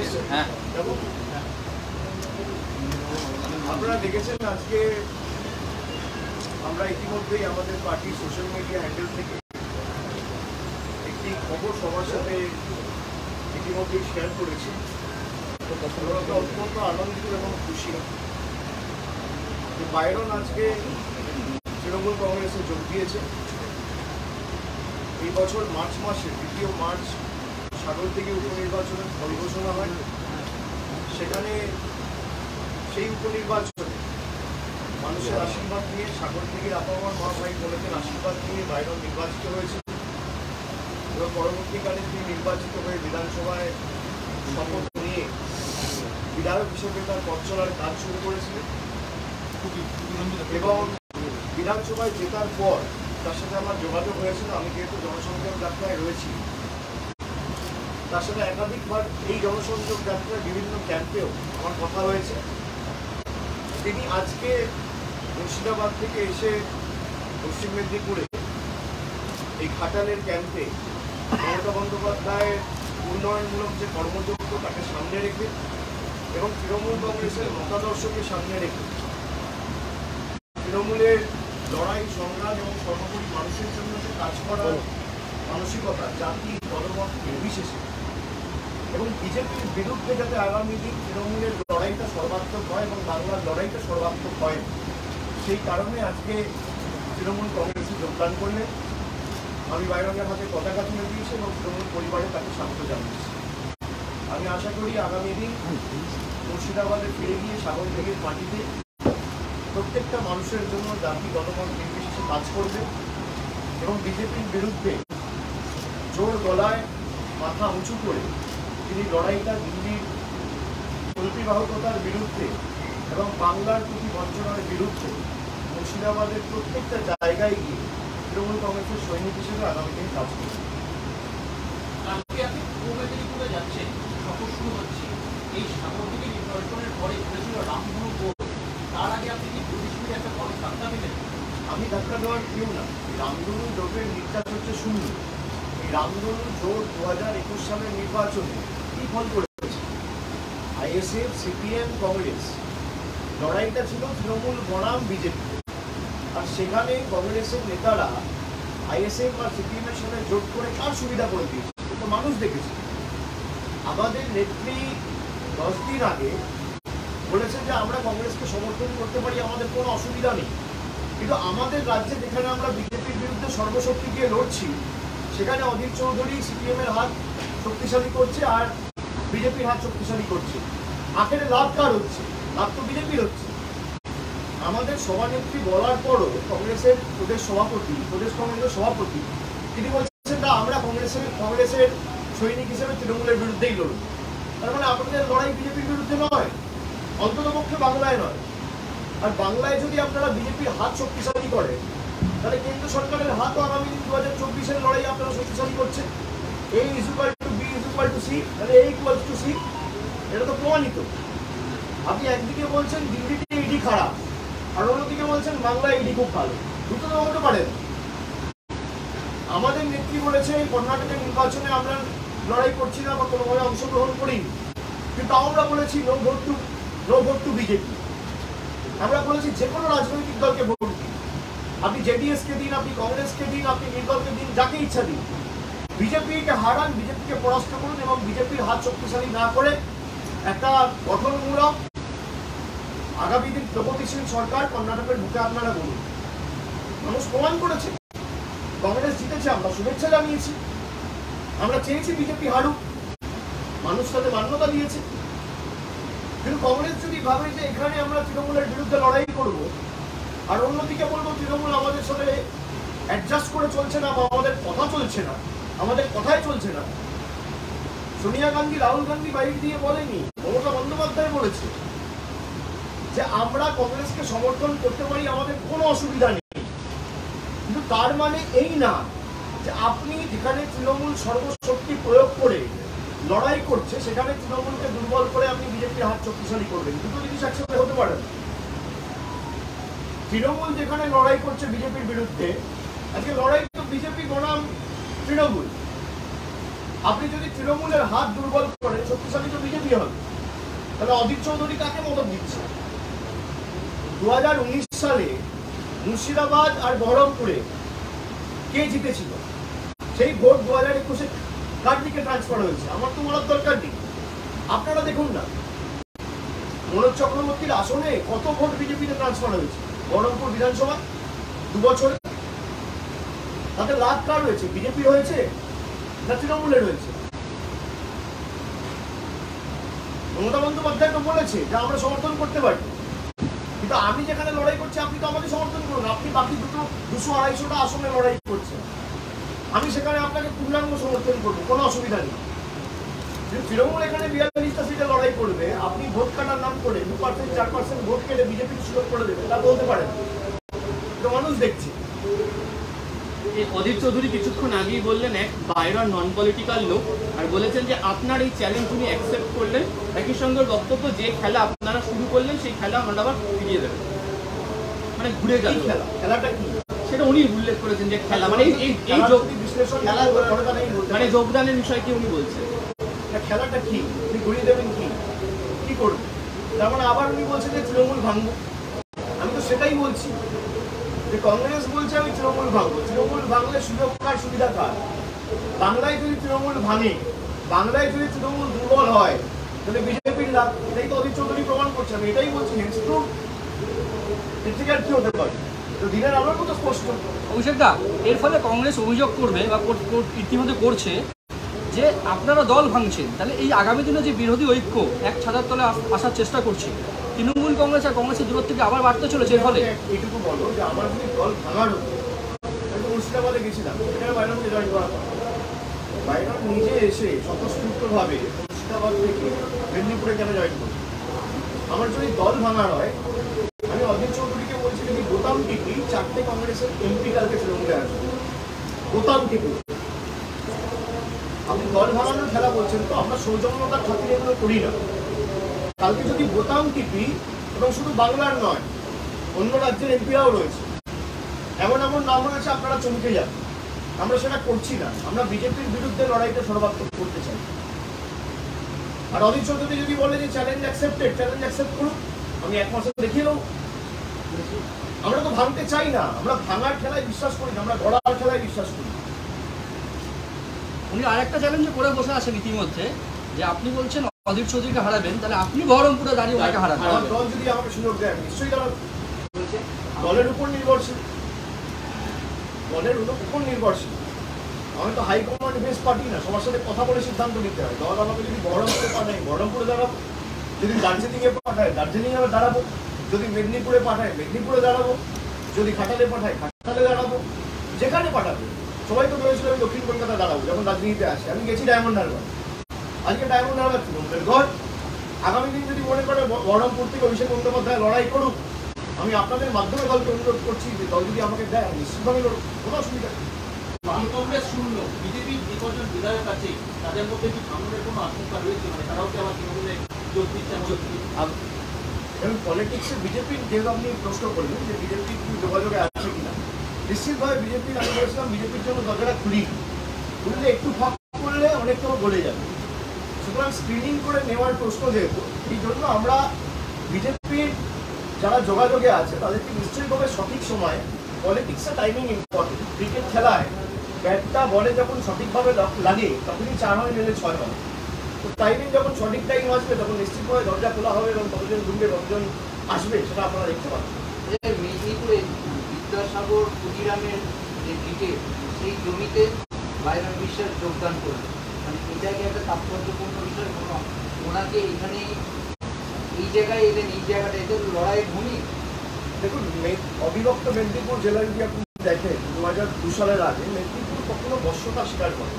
হ্যাঁ। আপনারা দেখেছেন আজকে আমরা ইতিমধ্যেই আমাদের পার্টির সোশ্যাল মিডিয়া হ্যান্ডেল থেকে একটি খবর সবার সাথে ইতিমধ্যেই শেয়ার করেছি। আমরা অত্যন্ত আনন্দিত এবং খুশি। যে বাইরন আজকে তৃণমূল কংগ্রেসে যোগ দিয়েছে। এই বছর মার্চ মাসে, দ্বিতীয় মার্চ সাগর থেকে উপনির্বাচনের ফল ঘোষণা হয়। সেখানে সেই উপনির্বাচনে মানুষের আশীর্বাদ নিয়ে সাগর থেকে আপামর মহাভাই বলেছেন, আশীর্বাদ নিয়ে বাইরন নির্বাচিত হয়েছে। এবং পরবর্তীকালে তিনি নির্বাচিত হয়ে বিধানসভায় শপথ নিয়ে বিধায়ক হিসেবে তার পথ চলার কাজ শুরু করেছিলেন। এবং বিধানসভায় জেতার পর তার সাথে আমার যোগাযোগ হয়েছিল। আমি যেহেতু জনসংযোগ যাত্রায় রয়েছি তার সাথে একাধিকবার এই জনসংযোগ যাত্রায় বিভিন্ন ক্যাম্পেও আমার কথা হয়েছে তিনি আজকে মুর্শিদাবাদ থেকে এসে পশ্চিম মেদিনীপুরে এই ঘাটালের ক্যাম্পে মমতা বন্দ্যোপাধ্যায়ের উন্নয়নমূলক যে কর্মযজ্ঞ তাকে সামনে রেখে এবং তৃণমূল কংগ্রেসের মতাদর্শকে সামনে রেখে তৃণমূলের লড়াই, সংগ্রাম এবং সর্বোপরি মানুষের জন্য যে কাজ করার মানসিকতা, জাতি দলমত নির্বিশেষে। এবং বিজেপির বিরুদ্ধে যাতে আগামী দিন তৃণমূলের লড়াইটা সর্বাত্মক হয় এবং বাংলার লড়াইটা সর্বাত্মক হয়, সেই কারণে আজকে তৃণমূল কংগ্রেসে যোগদান করলে আমি বাইরঙ্গের হাতে পতাকা তুলে দিয়েছি এবং তৃণমূল পরিবারে তাকে স্বাগত জানিয়েছি আমি আশা করি আগামী দিন মুর্শিদাবাদে ফিরে গিয়ে সাগর সাগরদিঘির মাটিতে প্রত্যেকটা মানুষের জন্য জাতি জনমত নির্বিশেষে কাজ করবে এবং বিজেপির বিরুদ্ধে জোর গলায় মাথা উঁচু করে তিনি লড়াইটা দিল্লির কল্পিবাহকতার বিরুদ্ধে এবং বাংলার প্রতি বঞ্চনার বিরুদ্ধে মুর্শিদাবাদের প্রত্যেকটা জায়গায় গিয়ে তৃণমূল কংগ্রেসের সৈনিক হিসেবে আগামী দিন কাজ করবে। আজকে আপনি পূর্ব যাচ্ছেন সফর শুরু হচ্ছে এই সাগর নির্বাচনের পরে ঘটেছিল তার আগে আপনি কি একটা বড় ধাক্কা দিলেন? আমি ধাক্কা দেওয়ার কেউ না। রামধনু জোটের নির্যাস হচ্ছে শূন্য। রামধনু জোট দু হাজার একুশ সালের নির্বাচনে কি ফল করেছে? ISF, CPM, Congress. লড়াইটা ছিল তৃণমূল বনাম বিজেপি। আর সেখানে কংগ্রেসের নেতারা আইএসএফ বা সিপিএম এর সাথে জোট করে কার সুবিধা করে দিয়েছে? তো মানুষ দেখেছে। আমাদের নেত্রী দশ দিন আগে বলেছেন যে আমরা কংগ্রেসকে সমর্থন করতে পারি, আমাদের কোনো অসুবিধা নেই। কিন্তু আমাদের রাজ্যে যেখানে আমরা বিজেপির বিরুদ্ধে সর্বশক্তি দিয়ে লড়ছি সেখানে অধীর চৌধুরী সিপিএম এর হাত শক্তিশালী করছে আর বিজেপির হাত শক্তিশালী করছে। আখেরে লাভ কার হচ্ছে? লাভ তো বিজেপির হচ্ছে। আমাদের সভানেত্রী বলার পরও কংগ্রেসের প্রদেশ সভাপতি, প্রদেশ কংগ্রেসের সভাপতি, তিনি বলছেন, না, আমরা কংগ্রেসের কংগ্রেসের সৈনিক হিসেবে তৃণমূলের বিরুদ্ধেই লড়ব। তার মানে আপনাদের লড়াই বিজেপির বিরুদ্ধে নয়, অন্ততপক্ষে বাংলায় নয়। আর বাংলায় যদি আপনারা বিজেপির হাত শক্তিশালী করেন তাহলে কেন্দ্র সরকারের হাতও আগামী দিন দু হাজার চব্বিশের লড়াই আপনারা শক্তিশালী করছেন। এই is equal to B is equal to C তাহলে এ ইকুয়াল টু সি এটা তো প্রমাণিত। আপনি একদিকে বলছেন দিল্লিতে ইডি খারাপ, আর অন্যদিকে বলছেন বাংলায় ইডি খুব ভালো। দুটো তো হতে পারে। আমাদের নেত্রী বলেছে, এই কর্ণাটকের নির্বাচনে আমরা লড়াই করছি না বা কোনোভাবে অংশগ্রহণ করিনি। কিন্তু আমরা বলেছি no vote to no vote to BJP আমরা বলেছি যে কোনো রাজনৈতিক দলকে ভোট দিন। আপনি জেডিএস কে দিন, আপনি কংগ্রেসকে দিন, আপনি নির্দলকে দিন, যাকে ইচ্ছা দিন। বিজেপিকে হারান, বিজেপিকে পরাস্ত করুন এবং বিজেপির হাত শক্তিশালী না করে একটা গঠনমূলক, আগামী দিন প্রগতিশীল সরকার কর্ণাটকের বুকে আপনারা বলুন। মানুষ প্রমাণ করেছে। কংগ্রেস জিতেছে, আমরা শুভেচ্ছা জানিয়েছি। আমরা চেয়েছি বিজেপি হারুক। মানুষ তাদের মান্যতা দিয়েছে। কিন্তু কংগ্রেস যদি ভাবে যে এখানে আমরা তৃণমূলের বিরুদ্ধে লড়াই করব আর অন্যদিকে বলব, তৃণমূল আমাদের সাথে অ্যাডজাস্ট করে চলছে না বা আমাদের কথা চলছে না। আমাদের কথাই চলছে না। সোনিয়া গান্ধী, রাহুল গান্ধী বাইক দিয়ে বলেনি, মমতা বন্দ্যোপাধ্যায় বলেছে যে আমরা কংগ্রেসকে সমর্থন করতে পারি, আমাদের কোনো অসুবিধা নেই। কিন্তু তার মানে এই না যে আপনি যেখানে তৃণমূল সর্বশক্তি প্রয়োগ করে লড়াই করছে, সেখানে তৃণমূলকে দুর্বল করে আপনি বিজেপির হাত শক্তিশালী করবেন। দুটো জিনিস একসাথে হতে পারে। তৃণমূল যেখানে লড়াই করছে বিজেপির বিরুদ্ধে, আজকে লড়াই তো বিজেপি বনাম তৃণমূল। আপনি যদি তৃণমূলের হাত দুর্বল করেন, শক্তিশালী তো বিজেপি হবে। তাহলে অধীর চৌধুরী কাকে মদত দিচ্ছে? দু সালে মুর্শিদাবাদ আর বহরমপুরে কে জিতেছিল? সেই ভোট দু হাজার একুশে কার ট্রান্সফার হয়েছে? আমার তো বলার দরকার নেই। আপনারা দেখুন না। মনোজ চক্রবর্তীর আসনে কত ভোট বিজেপিতে ট্রান্সফার হয়েছে? বহরমপুর বিধানসভা দু বছরে। তাতে লাভ কার রয়েছে বিজেপি হয়েছে না তৃণমূলের হয়েছে মমতা বন্দ্যোপাধ্যায় তো বলেছে যে আমরা সমর্থন করতে পারি। কিন্তু আমি যেখানে লড়াই করছি, আপনি তো আমাকে সমর্থন করুন। আপনি বাকি দুটো, দুশো আড়াইশোটা আসনে লড়াই করছেন। আমি সেখানে আপনাকে পূর্ণাঙ্গ সমর্থন করব, কোনো অসুবিধা নেই। তৃণমূল এখানে বিয়াল্লিশটা সিটে লড়াই করবে আপনি ভোট কাটার নাম করে দু পার্সেন্ট চার পার্সেন্ট ভোট কেটে বিজেপির সুযোগ করে দেবে তা বলতে পারেন মানুষ দেখছে। চৌধুরী কিছুক্ষণ আগেই বললেন এক নন পলিটিক্যাল লোক আর বলেছেন যে আপনার এই চ্যালেঞ্জ উনি অ্যাকসেপ্ট করলেন একই সঙ্গে বক্তব্য যে খেলা আপনারা শুরু করলেন সেই খেলা আমরা আবার ফিরিয়ে দেবেন মানে ঘুরে গেল খেলা? খেলাটা কি? সেটা উনি উল্লেখ করেছেন যে খেলা মানে এই- যোগ বিশ্লেষণ মানে যোগদানের বিষয় কি উনি বলছেন? খেলাটা কি? আপনি ঘুরিয়ে দেবেন কি? কি করবেন তার মানে আবার উনি বলছেন যে তৃণমূল ভাঙবো। আমি তো সেটাই বলছি। যে কংগ্রেস বলছে আমি তৃণমূল ভাঙবো। তৃণমূল ভাঙলে সুযোগ কার সুবিধা কার? বাংলায় যদি তৃণমূল ভাঙে, বাংলায় যদি তৃণমূল দুর্বল হয়, তাহলে বিজেপির লাভ? এটাই তো অধীর চৌধুরী প্রমাণ করছে। আমি এটাই বলছি হেন্স এর থেকে আর কি হতে পারে? দিনের আলোর মতো স্পষ্ট। অভিষেক দা এর ফলে কংগ্রেস অভিযোগ করবে বা ইতিমধ্যে করছে। যে আপনারা দল ভাঙছেন, তাহলে এই আগামী দিনে যে বিরোধী ঐক্য এক ছাদার তলে আসার চেষ্টা করছে, তৃণমূল কংগ্রেস আর কংগ্রেসের দূরত্ব থেকে আবার বাড়তে চলেছে এর ফলে? এইটুকু বলো যে আমার যদি দল ভাঙার মুর্শিদাবাদে গেছিলাম, সেখানে বাইরে থেকে জয়েন করা হতো। বাইরে নিজে এসে স্বতঃস্ফূর্তভাবে মুর্শিদাবাদ থেকে মেদিনীপুরে কেন জয়েন করি আমার যদি দল ভাঙার হয়, আমি অধীর চৌধুরীকে বলছি যদি বোতাম টিপি চারটে কংগ্রেসের এমপি কালকে তৃণমূলে আসবে। বোতাম টিপি আপনি দল ভাঙানোর খেলা বলছেন তো, আমরা সৌজন্যতার খাতিরে এগুলো করি না। কালকে যদি বোতাম টিপি এবং শুধু বাংলার নয়, অন্য রাজ্যের এমপিরাও রয়েছে। এমন এমন নাম রয়েছে, আপনারা চমকে যান। আমরা সেটা করছি না। আমরা বিজেপির বিরুদ্ধে লড়াইটা সর্বাত্মক করতে চাই। আর অধীর চৌধুরী যদি বলে যে চ্যালেঞ্জ অ্যাকসেপ্টেড চ্যালেঞ্জ অ্যাকসেপ্ট করুন, আমি এক মাসে দেখিয়ে দেবো। আমরা তো ভাঙতে চাই না। আমরা ভাঙার খেলায় বিশ্বাস করি না, আমরা গড়ার খেলায় বিশ্বাস করি উনি আরেকটা চ্যালেঞ্জ করে বসে আছেন ইতিমধ্যে যে আপনি বলছেন অধীর চৌধুরীকে হারাবেন তাহলে আপনি বহরমপুরে দাঁড়িয়ে ওনাকে হারাবেন। দল যদি আমাকে সুযোগ দেয় নিশ্চয়ই দলের উপর নির্ভরশীল। দলের উপর নির্ভরশীল। আমি তো হাইকমান্ড বেস পার্টি না সবার সাথে কথা বলে সিদ্ধান্ত নিতে হয়। দল আমাকে যদি বহরমপুরে পাঠায় বহরমপুরে দাঁড়াবো। যদি দার্জিলিংয়ে পাঠায় দার্জিলিংয়ে আমি দাঁড়াবো। যদি মেদিনীপুরে পাঠায় মেদিনীপুরে দাঁড়াবো। যদি খাটালে পাঠায় খাটালে দাঁড়াবো। যেখানে পাঠাবে। সবাই তো বলেছিল আমি দক্ষিণ কলকাতা দাঁড়াবো যখন দার্জিলিংতে আসে। আমি গেছি ডায়মন্ড হারবার আজকে ডায়মন্ড হারবার তৃণমূলের ঘর? আগামী দিন যদি মনে করে বহরমপুর থেকে অভিষেক বন্দ্যোপাধ্যায় লড়াই করুক আমি আপনাদের মাধ্যমে দলকে অনুরোধ করছি যে দল যদি আমাকে দেয় আমি নিশ্চিতভাবে লড়বো কোনো অসুবিধা নেই। কংগ্রেস শূন্য বিজেপি যে কজন বিধায়ক আছে তাদের মধ্যে কি ভাঙনের কোনো আশঙ্কা রয়েছে? মানে তারাও কি আবার তৃণমূলে যোগ দিচ্ছে এবং পলিটিক্সে বিজেপির যেহেতু আপনি প্রশ্ন করলেন যে বিজেপি কি যোগাযোগে কিনা বিজেপির আমি বলেছিলাম বিজেপির জন্য দরজাটা খুলি। খুললে একটু ফাঁক করলে অনেক কেউ গলে যাবে। সুতরাং স্ক্রিনিং করে নেওয়ার প্রশ্ন যেহেতু, এই জন্য আমরা বিজেপির যারা যোগাযোগে আছে, তাদেরকে নিশ্চয়ইভাবে সঠিক সময় পলিটিক্সে টাইমিং ইম্পর্টেন্ট ক্রিকেট খেলায় ব্যাটটা বলে যখন সঠিকভাবে লাগে, তখনই চার হয় মেলে ছয় হয়। তো টাইমিং যখন সঠিক টাইম আসবে, তখন নিশ্চিতভাবে দরজা খোলা হবে এবং কতজন ঢুকবে কতজন আসবে, সেটা আপনারা দেখতে পাবেন। মেদিনীপুরে ক্ষুদিরামের যে ভিটে সেই জমিতে বাইরাম বিশ্বাস যোগদান করবে। মানে এটা কি একটা তাৎপর্যপূর্ণ বিষয়। কোনো ওনাকে এখানে এই জায়গায় এলেন এই জায়গাটা এদের লড়াইয়ের ভূমি। দেখুন অবিভক্ত মেদিনীপুর জেলা যদি আপনি দেখেন দু হাজার দু সালের আগে মেদিনীপুর কখনো বর্ষতা স্বীকার করে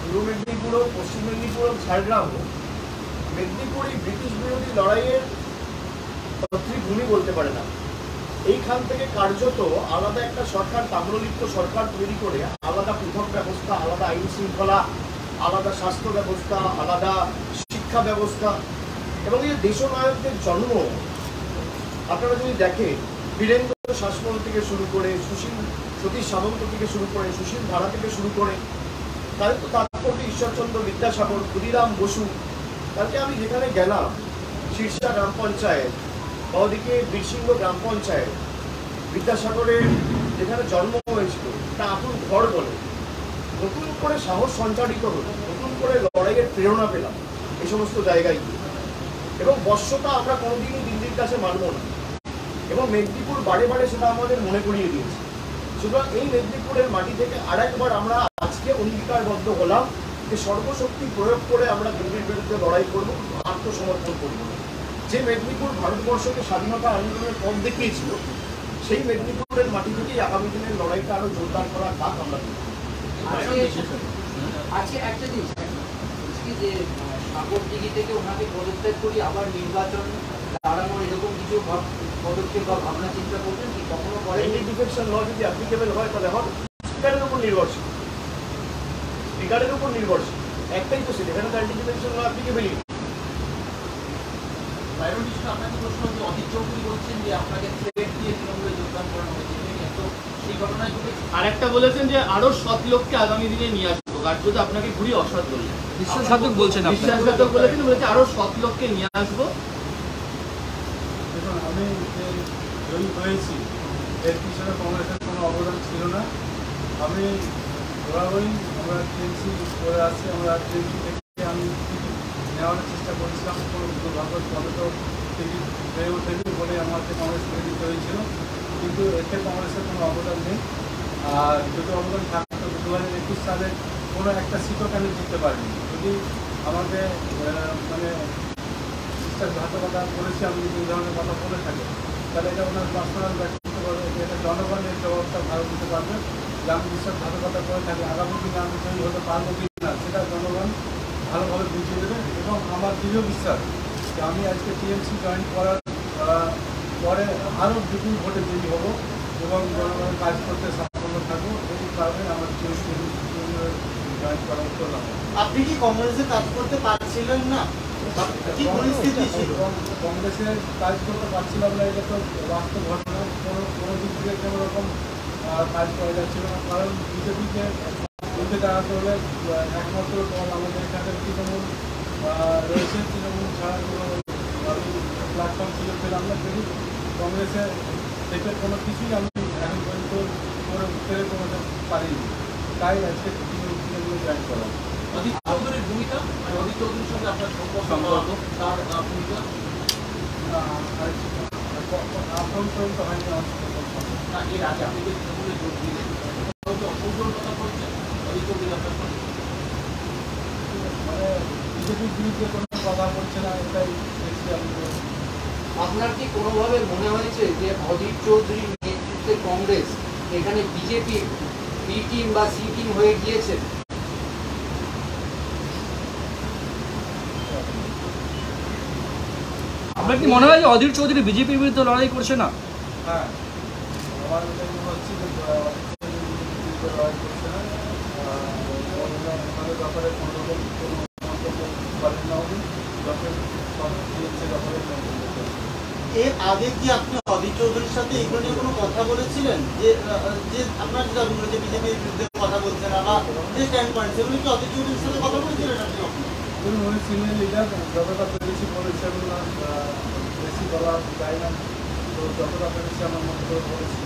পূর্ব মেদিনীপুর হোক, পশ্চিম মেদিনীপুর হোক, ঝাড়গ্রাম হোক, মেদিনীপুর এই ব্রিটিশ বিরোধী লড়াইয়ের ভূমি বলতে পারে না। এইখান থেকে কার্যত আলাদা একটা সরকার, তাম্রলিপ্ত সরকার তৈরি করে আলাদা পৃথক ব্যবস্থা, আলাদা আইন শৃঙ্খলা, আলাদা স্বাস্থ্য ব্যবস্থা, আলাদা শিক্ষা ব্যবস্থা এবং এই দেশনায়কদের জন্ম। আপনারা যদি দেখেন, বীরেন্দ্র শাসমল থেকে শুরু করে সুশীল, সতীশ সামন্ত থেকে শুরু করে সুশীল ধারা থেকে শুরু করে, তাদের তো তাৎপর্য ঈশ্বরচন্দ্র বিদ্যাসাগর, ক্ষুদিরাম বসু কালকে আমি যেখানে গেলাম শীর্ষা গ্রাম পঞ্চায়েত বা ওদিকে বীরসিংহ গ্রাম পঞ্চায়েত, বিদ্যাসাগরের যেখানে জন্ম হয়েছিল, তা এখন ঘর বলে। নতুন করে সাহস সঞ্চারিত হলো, নতুন করে লড়াইয়ের প্রেরণা পেলাম এই সমস্ত জায়গায় গিয়ে। এবং বর্ষতা আমরা কোনোদিনই দিল্লির কাছে মানব না। এবং মেদিনীপুর বারে বারে সেটা আমাদের মনে করিয়ে দিয়েছে। সুতরাং এই মেদিনীপুরের মাটি থেকে আরেকবার আমরা আজকে অঙ্গীকারবদ্ধ হলাম যে সর্বশক্তি প্রয়োগ করে আমরা দিল্লির বিরুদ্ধে লড়াই করব, আত্মসমর্পণ করব। যে মেদিনীপুর ভারতবর্ষকে স্বাধীনতা আন্দোলনের পথ দেখিয়েছিল সেই মেদিনীপুরের মাটি থেকেই আগামী দিনের লড়াইটা আরও জোরদার করার ডাক আমরা আজকে একটা জিনিস যে সাগর দিঘি থেকে ওনাকে পদত্যাগ করি আবার নির্বাচন দাঁড়ানোর এরকম কিছু পদক্ষেপ বা ভাবনা চিন্তা করবেন কি? কখনো করেন? ডিফেকশন ল যদি অ্যাপ্লিকেবল হয় তাহলে হবে। স্পিকারের উপর নির্ভরশীল। স্পিকারের উপর নির্ভরশীল। একটাই তো সেটা। এখানে তো অ্যান্টি ডিফেকশন ল অ্যাপ্লিকেবলই বাইরের বিষয়ে আপনাকে প্রশ্ন যে অজিত চৌধুরী বলছেন যে আপনাকে থ্রেট দিয়ে তৃণমূলে যোগদান করানো হয়েছে এটা কি এত সেই ঘটনায় আর একটা বলেছেন যে আরও সৎ লোককে আগামী দিনে নিয়ে আসব। আর আপনাকে ঘুরি অসৎ বললেন। বিশ্বাসঘাতক বলছেন বিশ্বাসঘাতক বলেছেন বলেছে আরও সৎ লোককে নিয়ে আসব। দেখুন আমি যে জয়ী হয়েছি এর পিছনে কংগ্রেসের কোনো অবদান ছিল না। আমি বরাবরই আমরা টিএমসি করে আসছি আমরা টিএমসি থেকে আমি চেষ্টা করেছিলাম কোনো দুর্ভাগ্য পদক টিকিট হয়ে ওঠেনি বলে আমাকে কংগ্রেস দিতে হয়েছিল কিন্তু এতে কংগ্রেসের কোনো অবদান নেই। আর যদি অবদান থাকতো দু হাজার একুশ সালে কোনো একটা সিটও আমি জিততে পারিনি। যদি আমাকে মানে বিশ্বাসঘাতকতা করেছি আমি যদি এই ধরনের কথা বলে থাকি, তাহলে এটা ওনার পার্সোনাল ব্যক্তিত্ব বলে এটা জনগণের জবাবটা ভালো দিতে পারবে। যে আমি বিশ্বাসঘাতকতা করে থাকি, আগামী দিনে আমি তৈরি হতে পারব কি না সেটা জনগণ ভালোভাবে বুঝিয়ে দেবে। এবং আমার দৃঢ় বিশ্বাস যে আমি আজকে টিএমসি জয়েন করার পরে আরও বিপুল ভোটে জয়ী হব এবং জনগণের কাজ করতে সাফল্য থাকব। এই কারণে আমার টিএমসি জয়েন করার করলাম। আপনি কি কংগ্রেসে কাজ করতে পারছিলেন না? কি পরিস্থিতি ছিল? কংগ্রেসের কাজ করতে পারছিলাম না এটা তো বাস্তব ঘটনা। কোনো কোনো দিক থেকে কোনো রকম কাজ করা যাচ্ছিল না। কারণ বিজেপিকে উঠে দাঁড়াতে হলে একমাত্র দল আমাদের এখানে তৃণমূল আহ, রয়েছে তৃণমূল ছাড়া কোনো আমি প্ল্যাটফর্ম সুযোগ পেলাম না কিন্তু কংগ্রেসের থেকে কোনো কিছুই আমি এখন পর্যন্ত করে উঠতে কোনো পারিনি। তাই আজকে তৃণমূল জয়েন করা। অজিত চৌধুরীর ভূমিকা মানে চৌধুরীর সঙ্গে আপনার সম্পর্ক সম্পর্ক। তার ভূমিকা? এখন পর্যন্ত হয়নি আমার সাথে কোনো সম্পর্ক। না এর আগে আপনি যে তৃণমূলে যোগ দিলেন কোথাও কথা বলছেন অজিত চৌধুরী আপনার মানে বিজেপির বিরুদ্ধে কোনো না এটাই দেখছি আমি। আপনার কি কোনোভাবে মনে হয়েছে যে অজিত চৌধুরীর নেতৃত্বে কংগ্রেস এখানে বিজেপির বি টিম বা সি টিম হয়ে গিয়েছে? আপনার কি মনে হয় যে অধীর চৌধুরী বিজেপির বিরুদ্ধে লড়াই করছে না? হ্যাঁ। আমার মনে হচ্ছে যে লড়াই করছে না। ব্যাপারে কোনো রকম কোনো মন্তব্য করেন না উনি যখন সব দিয়েছে ব্যাপারে মন্তব্য করেছে এর আগে কি আপনি অজিত চৌধুরীর সাথে এগুলো নিয়ে কোনো কথা বলেছিলেন? যে যে আপনার যে দাবিগুলো যে বিজেপির বিরুদ্ধে কথা বলছেন না বা যে স্ট্যান্ড পয়েন্ট সেগুলো কি অজিত চৌধুরীর সাথে কথা বলেছিলেন আপনি কখনো? উনি সিনিয়র লিডার যতটা পেরেছি বলেছেন না বেশি বলা যায় না। তো যতটা পেরেছি আমার মতো বলেছি।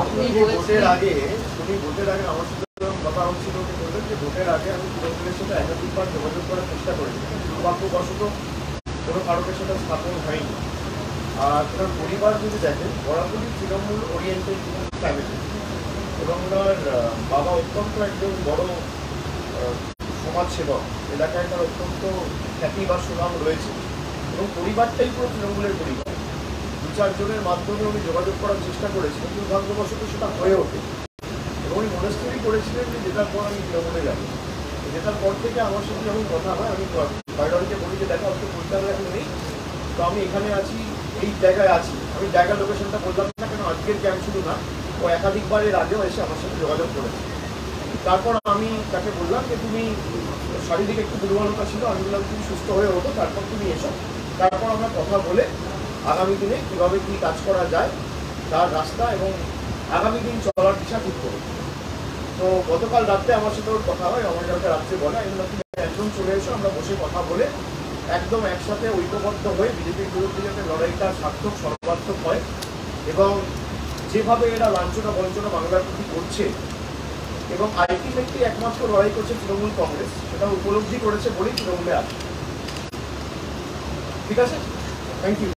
আপনি ভোটের আগে উনি ভোটের আগে আমার সাথে কথা হচ্ছিল উনি বললেন যে ভোটের আগে আমি তৃণমূলের সাথে একাধিকবার যোগাযোগ করার চেষ্টা করেছি। দুর্ভাগ্যবশত কোনো কারণের সাথে স্থাপন হয়নি। আর ওনার পরিবার যদি দেখেন বরাবরই তৃণমূল ওরিয়েন্টেড ফ্যামিলি এবং ওনার বাবা অত্যন্ত একজন বড় সমাজসেবক। এলাকায় তার অত্যন্ত খ্যাতি বা সুনাম রয়েছে। এবং পরিবারটাই পুরো তৃণমূলের পরিবার। দু চারজনের মাধ্যমে উনি যোগাযোগ করার চেষ্টা করেছিলেন দুর্ভাগ্যবশত সেটা হয়ে ওঠে। এবং উনি মনস্থিরই করেছিলেন যে যেটার পর আমি তৃণমূলে যাব। যেটার পর থেকে আমার সাথে যখন কথা হয়, আমি বাইরনকে বলি যে দেখা হচ্ছে কলকাতা এখন নেই তো আমি এখানে আছি, এই জায়গায় আছি। আমি জায়গা লোকেশনটা বললাম না কেন, আজকের ক্যাম্প শুধু না, ও একাধিকবার এর আগেও এসে আমার সাথে যোগাযোগ করেছে। তারপর আমি তাকে বললাম যে, তুমি শারীরিক একটু দুর্বলতা ছিল, আমি বললাম তুমি সুস্থ হয়ে ওঠো, তারপর তুমি এসো। তারপর আমরা কথা বলে আগামী দিনে কীভাবে কী কাজ করা যায়, তার রাস্তা এবং আগামী দিন চলার দিশা ঠিক করব। তো গতকাল রাত্রে আমার সাথে ওর কথা হয়, আমার কালকে রাত্রে বলে, আমি বললাম একদম চলে এসো, আমরা বসে কথা বলে একদম একসাথে ঐক্যবদ্ধ হয়ে বিজেপির বিরুদ্ধে যাতে লড়াইটা সার্থক, সর্বাত্মক হয়। এবং যেভাবে এরা লাঞ্ছনা, বঞ্চনা, বাংলার প্রতি করছে, এবং আলটিমেটলি একমাত্র লড়াই করছে তৃণমূল কংগ্রেস, সেটা উপলব্ধি করেছে বলেই তৃণমূলে আছে। ঠিক আছে? Thank you